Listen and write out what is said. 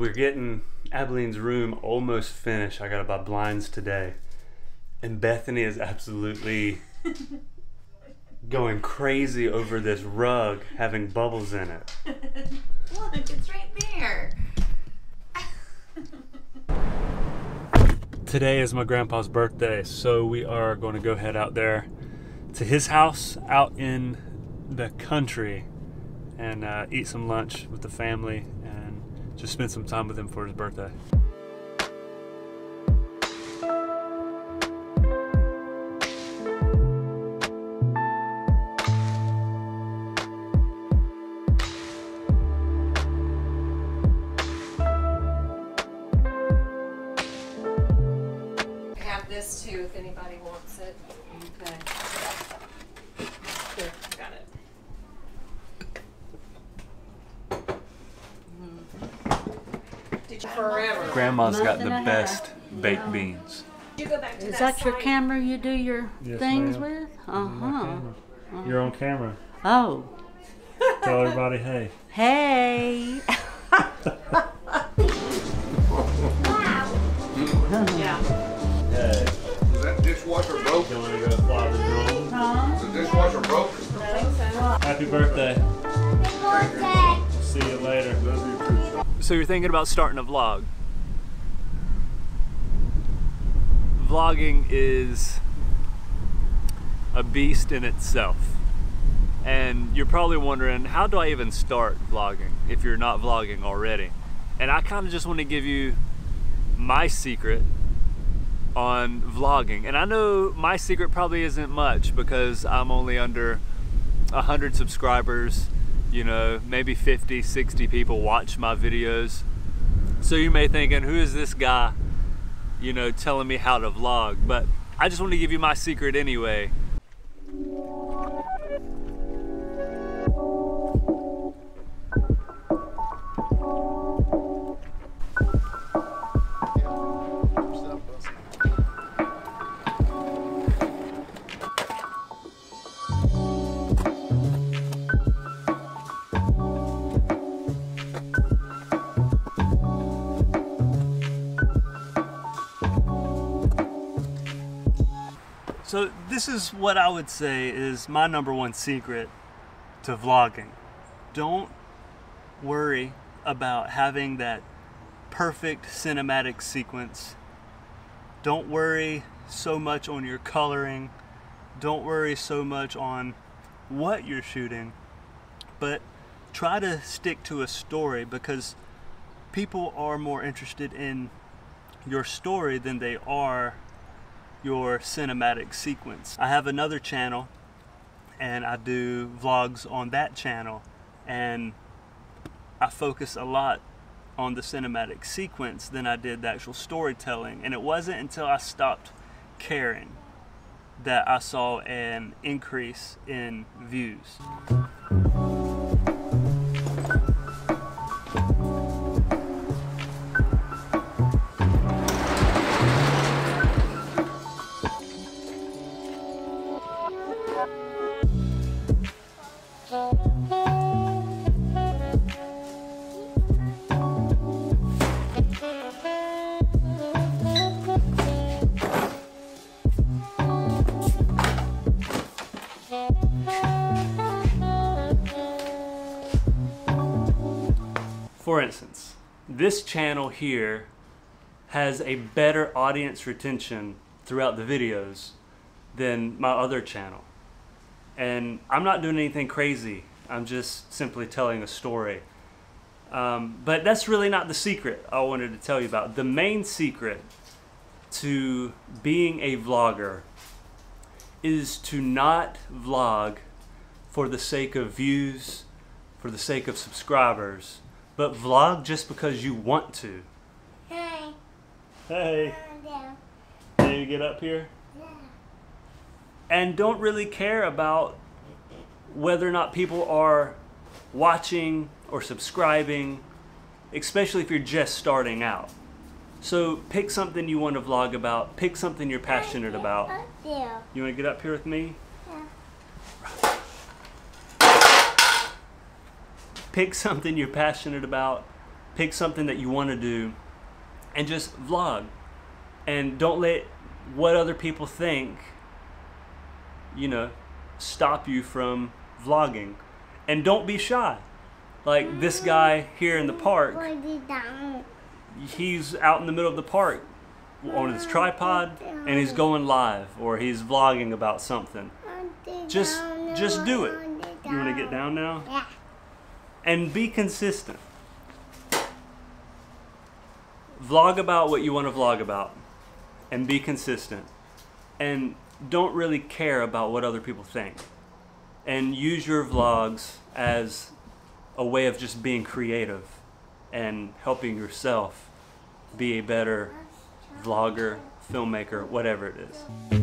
We're getting Abilene's room almost finished. I gotta buy blinds today. And Bethany is absolutely going crazy over this rug having bubbles in it. Look, it's right there. Today is my grandpa's birthday, so we are going to go head out there to his house out in the country and uh, eat some lunch with the family just spend some time with him for his birthday. This too if anybody wants it. Okay. Here, got it. Did you forever? Grandma's got the Nothing I best baked beans. Did you go back to Is that that your site? camera you do your Yes, things ma'am. with? Uh huh. You're on camera. Oh, Tell everybody hey. hey. Yeah. Hey. Is that dishwasher broke? You want to go fly the drone? Is the dishwasher broke? Happy birthday. See you later. So you're thinking about starting a vlog. Vlogging is a beast in itself. And you're probably wondering, how do I even start vlogging if you're not vlogging already? And I kind of just want to give you my secret on vlogging. And I know my secret probably isn't much because I'm only under 100 subscribers, you know, maybe 50, 60 people watch my videos. So you may thinking, who is this guy, you know, telling me how to vlog? But I just want to give you my secret anyway. So this is what I would say is my number one secret to vlogging. Don't worry about having that perfect cinematic sequence. Don't worry so much on your coloring. Don't worry so much on what you're shooting. But try to stick to a story because people are more interested in your story than they are your cinematic sequence. I have another channel and I do vlogs on that channel and I focus a lot on the cinematic sequence than I did the actual storytelling and it wasn't until I stopped caring that I saw an increase in views. For instance, this channel here has a better audience retention throughout the videos than my other channel. And I'm not doing anything crazy. I'm just simply telling a story. Um, but that's really not the secret I wanted to tell you about. The main secret to being a vlogger is to not vlog for the sake of views, for the sake of subscribers, but vlog just because you want to. Hey. Hey, can you get up here? Yeah. And don't really care about whether or not people are watching or subscribing, especially if you're just starting out. So pick something you want to vlog about, pick something you're passionate about. You want to get up here with me? Pick something you're passionate about pick something that you want to do and just vlog. And don't let what other people think you know stop you from vlogging. And don't be shy. Like this guy here in the park he's out in the middle of the park on his tripod and he's going live or he's vlogging about something. Just just do it. you want to get down now? Yeah. And be consistent. Vlog about what you want to vlog about and be consistent. And don't really care about what other people think. And use your vlogs as a way of just being creative and helping yourself be a better vlogger filmmaker whatever it is